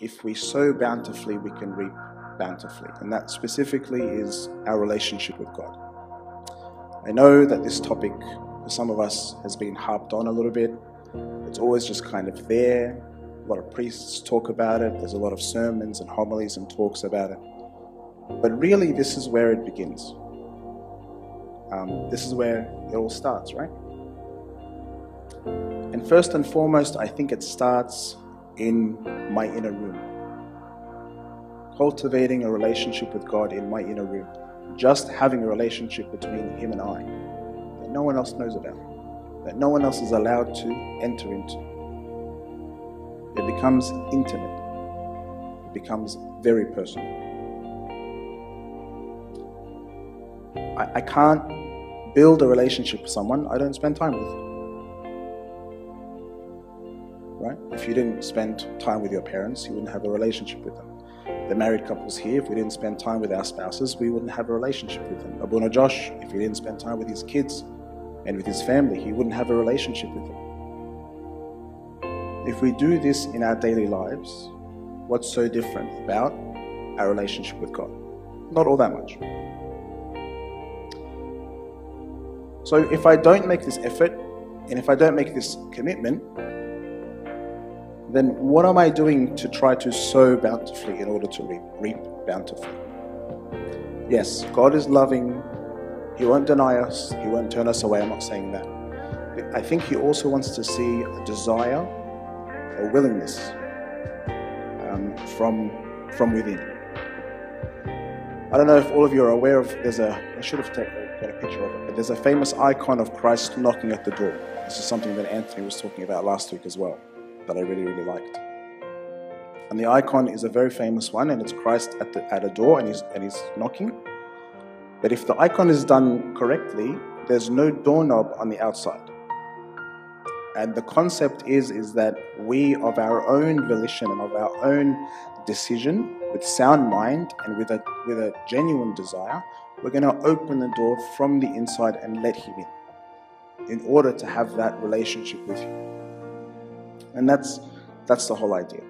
if we sow bountifully, we can reap bountifully. And that specifically is our relationship with God. I know that this topic, for some of us, has been harped on a little bit. It's always just kind of there. A lot of priests talk about it, there's a lot of sermons and homilies and talks about it. But really, this is where it begins. Um, this is where it all starts, right? And first and foremost, I think it starts in my inner room. Cultivating a relationship with God in my inner room. Just having a relationship between Him and I that no one else knows about, that no one else is allowed to enter into. It becomes intimate, it becomes very personal. I, I can't build a relationship with someone I don't spend time with right? If you didn't spend time with your parents, you wouldn't have a relationship with them. The married couples here, if we didn't spend time with our spouses, we wouldn't have a relationship with them. Abuna Josh, if he didn't spend time with his kids and with his family, he wouldn't have a relationship with them. If we do this in our daily lives, what's so different about our relationship with God? Not all that much. So if I don't make this effort, and if I don't make this commitment, then what am I doing to try to sow bountifully in order to reap, reap bountifully? Yes, God is loving. He won't deny us. He won't turn us away. I'm not saying that. I think He also wants to see a desire, a willingness um, from, from within. I don't know if all of you are aware of, there's a, I should have taken, got a picture of it, but there's a famous icon of Christ knocking at the door. This is something that Anthony was talking about last week as well that I really, really liked. And the icon is a very famous one, and it's Christ at, the, at a door and he's, and he's knocking. But if the icon is done correctly, there's no doorknob on the outside. And the concept is, is that we, of our own volition and of our own decision, with sound mind and with a, with a genuine desire, we're going to open the door from the inside and let Him in, in order to have that relationship with you. And that's, that's the whole idea.